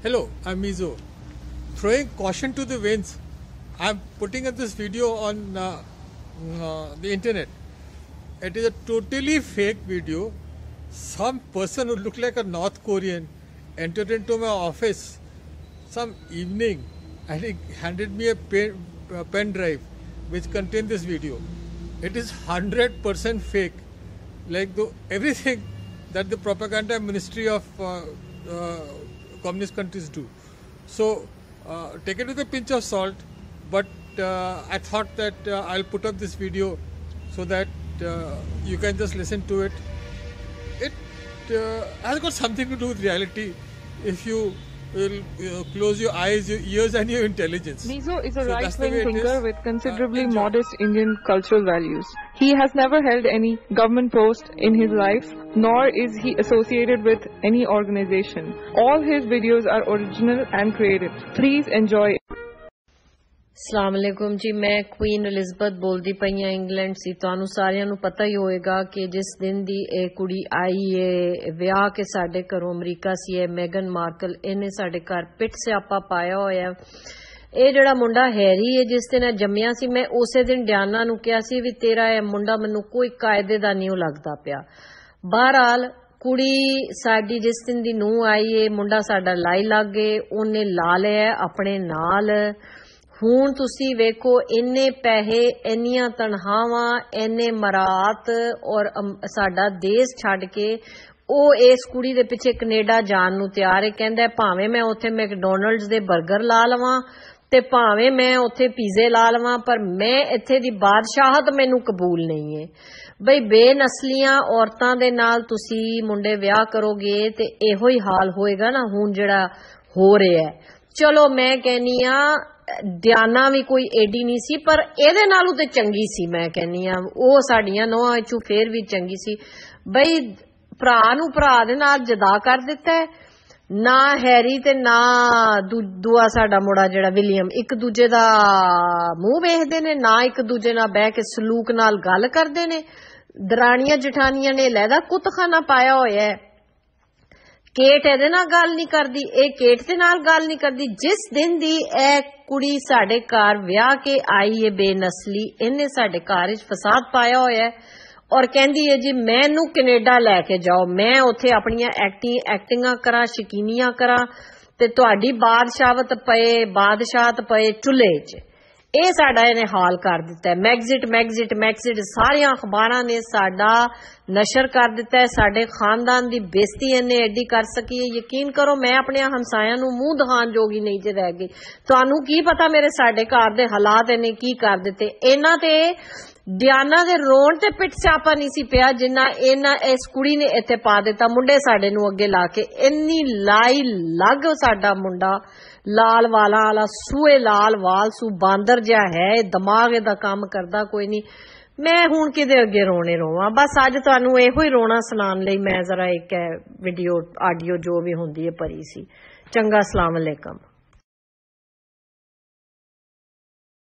Hello, I'm Mizo. Throwing caution to the winds, I'm putting up this video on uh, uh, the internet. It is a totally fake video. Some person who looked like a North Korean entered into my office some evening and he handed me a pen, uh, pen drive which contained this video. It is 100% fake. Like the, everything that the propaganda ministry of uh, uh, communist countries do. So uh, take it with a pinch of salt. But uh, I thought that uh, I'll put up this video so that uh, you can just listen to it. It uh, has got something to do with reality. If you will uh, close your eyes, your ears, and your intelligence. Mizo is a So right-wing thinker with considerably Uh, modest Indian cultural values. He has never held any government post in his life, nor is he associated with any organization. All his videos are original and creative. Please enjoy ਅਸਲਾਮ ਅਲੈਕੁਮ ਜੀ, ਮੈਂ Queen ਐਲਿਜ਼ਬeth ਬੋਲਦੀ ਪਈ ਹਾਂ England ਸੀ। ਤੁਹਾਨੂੰ ਸਾਰਿਆਂ ਨੂੰ ਪਤਾ ਹੀ ਹੋਵੇਗਾ ਕਿ ਜਿਸ ਦਿਨ ਦੀ ਇਹ ਕੁੜੀ ਆਈ ਏ ਵਿਆਹ ਕੇ ਸਾਡੇ ਘਰੋਂ ਅਮਰੀਕਾ ਸੀ, ਇਹ ਮੈਗਨ ਮਾਰਕਲ ਇਹਨੇ ਸਾਡੇ ਘਰ ਪਿੱਟ ਸਿਆਪਾ ਪਾਇਆ ਹੋਇਆ। ਇਹ ਜਿਹੜਾ ਮੁੰਡਾ ਹੈਰੀ ਹੈ, ਜਿਸ ਦਿਨ ਇਹ ਜੰਮਿਆ ਸੀ, ਮੈਂ ਉਸੇ ਦਿਨ ਡਿਆਨਾ ਨੂੰ ਕਿਹਾ ਸੀ ਵੀ ਤੇਰਾ ਇਹ ਮੁੰਡਾ ਮੈਨੂੰ ਕੋਈ ਕਾਇਦੇ ਦਾ ਨਹੀਂ ਲੱਗਦਾ ਪਿਆ। ਬਹਰਾਲ ਕੁੜੀ ਸਾਡੀ ਜਿਸ ਦਿਨ ਦੀ ਨੂੰ ਆਈ ਏ ਮੁੰਡਾ ਸਾਡਾ ਲਾਈ ਲੱਗ ਗਏ, ਉਹਨੇ ਲਾ ਲਿਆ ਆਪਣੇ ਨਾਲ। ਹੁਣ ਤੁਸੀਂ ਵੇਖੋ, ਇੰਨੇ ਪੈਸੇ, ਇੰਨੀਆਂ ਤਨਖਾਹਾਂ, ਇੰਨੇ ਮਰਾਤ ਔਰ ਸਾਡਾ ਦੇਸ਼ ਛੱਡ ਕੇ ਉਹ ਇਸ ਕੁੜੀ ਦੇ ਪਿੱਛੇ ਕੈਨੇਡਾ ਜਾਣ ਨੂੰ ਤਿਆਰ ਹੈ। ਕਹਿੰਦਾ, ਭਾਵੇਂ ਮੈਂ ਉੱਥੇ ਮੈਕਡੋਨਲਡਸ ਦੇ 버ਗਰ ਲਾ ਲਵਾਂ ਤੇ ਭਾਵੇਂ ਮੈਂ ਉੱਥੇ ਪੀਜ਼ੇ ਲਾ ਲਵਾਂ, ਪਰ ਮੈਂ ਇੱਥੇ ਦੀ ਬਾਦਸ਼ਾਹਤ ਮੈਨੂੰ ਕਬੂਲ ਨਹੀਂ ਹੈ। ਬਈ, ਬੇਨਸਲੀਆਂ ਔਰਤਾਂ ਦੇ ਨਾਲ ਤੁਸੀਂ ਮੁੰਡੇ ਵਿਆਹ ਕਰੋਗੇ ਤੇ ਇਹੋ ਹੀ ਹਾਲ ਹੋਏਗਾ ਨਾ, ਹੁਣ ਜਿਹੜਾ ਹੋ ਰਿਹਾ ਹੈ। ਚਲੋ, ਮੈਂ ਕਹਿੰਨੀ ਆ ਡਿਆਨਾ ਵੀ ਕੋਈ ਏਡੀ ਨਹੀਂ ਸੀ, ਪਰ ਇਹਦੇ ਨਾਲੋਂ ਤੇ ਚੰਗੀ ਸੀ, ਮੈਂ ਕਹਿੰਨੀ ਆ ਉਹ ਸਾਡੀਆਂ ਨੋਹਾਂ ਚੋਂ ਫੇਰ ਵੀ ਚੰਗੀ ਸੀ। ਬਈ ਭਰਾ ਨੂੰ ਭਰਾ ਦੇ ਨਾਲ ਜਦਾ ਕਰ ਦਿੱਤਾ ਨਾ ਹੈਰੀ ਤੇ ਨਾ ਦੂ- ਦੂਆ ਸਾਡਾ ਮੁੰਡਾ ਜਿਹੜਾ ਵਿਲੀਅਮ, ਇੱਕ ਦੂਜੇ ਦਾ ਮੂੰਹ ਵੇਖਦੇ ਨੇ, ਨਾ ਇੱਕ ਦੂਜੇ ਨਾਲ ਬਹਿ ਕੇ ਸਲੂਕ ਨਾਲ ਗੱਲ ਕਰਦੇ ਨੇ। ਦਰਾਣੀਆਂ ਜਠਾਨੀਆਂ ਨੇ ਲੈਦਾ ਕੁੱਤਖਾਨਾ ਪਾਇਆ ਹੋਇਆ ਹੈ। ਕੇਟ ਇਹਦੇ ਨਾਲ ਗੱਲ ਨਹੀਂ ਕਰਦੀ, ਇਹ ਕੇਟ ਦੇ ਨਾਲ ਗੱਲ ਨਹੀਂ ਕਰਦੀ। ਜਿਸ ਦਿਨ ਦੀ ਇਹ ਕੁੜੀ ਸਾਡੇ ਘਰ ਵਿਆਹ ਕੇ ਆਈ ਏ ਬੇਨਸਲੀ, ਇਹਨੇ ਸਾਡੇ ਘਰ ਵਿੱਚ ਫਸਾਦ ਪਾਇਆ ਹੋਇਆ ਹੈ ਔਰ ਕਹਿੰਦੀ ਹੈ ਜੀ, ਮੈਨੂੰ ਕੈਨੇਡਾ ਲੈ ਕੇ ਜਾਓ, ਮੈਂ ਉੱਥੇ ਆਪਣੀਆਂ ਐਕਟਿੰਗ ਐਕਟਿੰਗਾਂ ਕਰਾਂ, ਸ਼ਕੀਨੀਆਂ ਕਰਾਂ ਤੇ ਤੁਹਾਡੀ ਬਾਦਸ਼ਾਹਤ ਪਏ ਬਾਦਸ਼ਾਹਤ ਪਏ ਚੁੱਲ੍ਹੇ 'ਚ। ਇਹ ਸਾਡਾ ਇਹਨੇ ਹਾਲ ਕਰ ਦਿੱਤਾ ਹੈ। ਮੈਗਜ਼ਿਟ ਮੈਗਜ਼ਿਟ ਮੈਗਜ਼ਿਟ ਸਾਰੀਆਂ ਅਖਬਾਰਾਂ ਨੇ ਸਾਡਾ ਨਸ਼ਰ ਕਰ ਦਿੱਤਾ ਹੈ। ਸਾਡੇ ਖਾਨਦਾਨ ਦੀ ਬੇਇੱਜ਼ਤੀ ਇਹਨੇ ਐਡੀ ਕਰ ਸਕੀ ਹੈ। ਯਕੀਨ ਕਰੋ, ਮੈਂ ਆਪਣੇ ਹਮਸਾਇਆਂ ਨੂੰ ਮੂੰਹ ਦਿਖਾਉਣ ਜੋਗੀ ਨਹੀਂ ਜੇ ਰਹਿ ਗਈ। ਤੁਹਾਨੂੰ ਕੀ ਪਤਾ ਮੇਰੇ ਸਾਡੇ ਘਰ ਦੇ ਹਾਲਾਤ ਇਹਨੇ ਕੀ ਕਰ ਦਿੱਤੇ। ਇਹਨਾਂ ਤੇ ਡਿਆਨਾ ਦੇ ਰੋਣ ਤੇ ਪਿੱਟ ਸਿਆਪਾ ਨਹੀਂ ਸੀ ਪਿਆ ਜਿੰਨਾ ਇਹਨਾਂ ਇਸ ਕੁੜੀ ਨੇ ਇੱਥੇ ਪਾ ਦਿੱਤਾ। ਮੁੰਡੇ ਸਾਡੇ ਨੂੰ ਅੱਗੇ ਲਾ ਕੇ ਇੰਨੀ ਲਾਈ ਲੱਗ ਸਾਡਾ ਮੁੰਡਾ। ਲਾਲ ਵਾਲਾ ਵਾਲਾ, ਸੂਏ ਲਾਲ ਵਾਲ, ਸੂ ਬਾਂਦਰ ਜਿਹਾ ਹੈ ਦਿਮਾਗ ਦਾ ਕੰਮ ਕਰਦਾ ਕੋਈ ਨਹੀਂ। ਮੈਂ ਹੁਣ ਕਿਤੇ ਅੱਗੇ ਰੋਣੇ ਰੋਵਾਂ? ਬਸ ਅੱਜ ਤੁਹਾਨੂੰ ਇਹੋ ਹੀ ਰੋਣਾ ਸੁਣਾਉਣ ਲਈ ਮੈਂ ਜ਼ਰਾ ਇੱਕ ਵੀਡੀਓ ਆਡੀਓ ਜੋ ਵੀ ਹੁੰਦੀ ਹੈ ਭਰੀ ਸੀ। ਚੰਗਾ, ਅਸਲਾਮ ਅਲੈਕਮ।